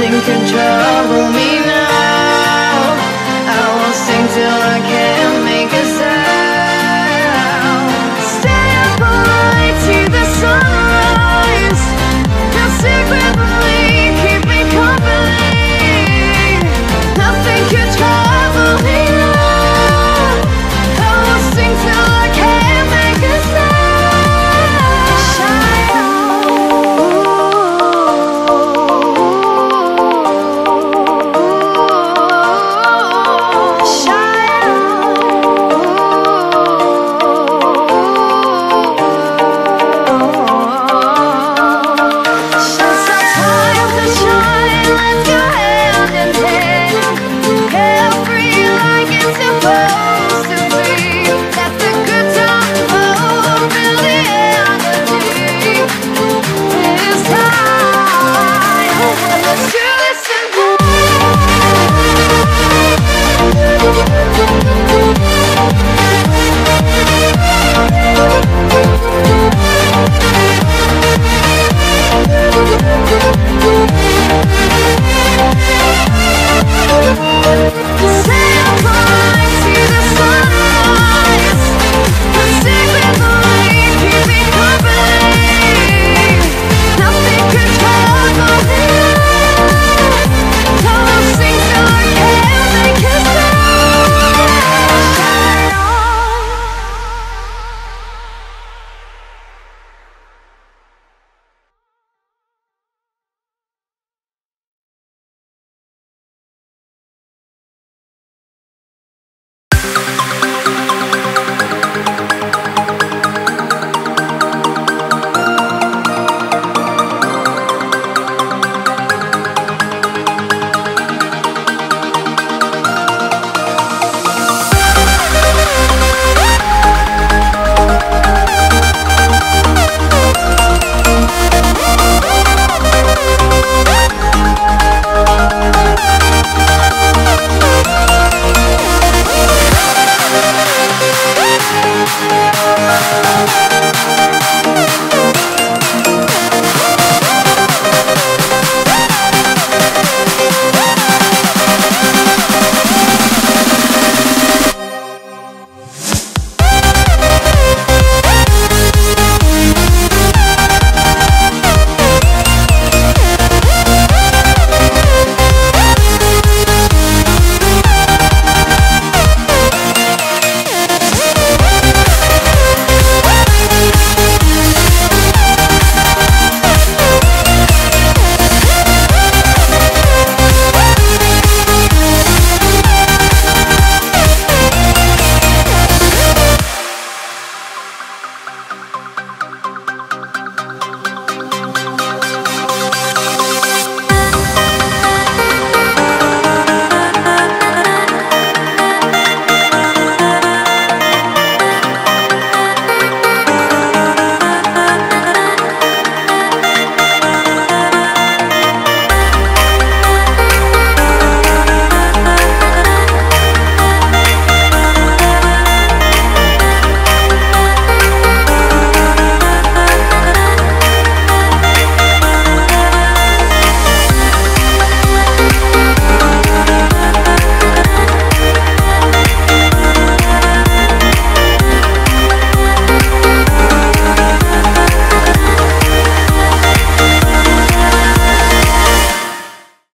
nothing can trouble me now.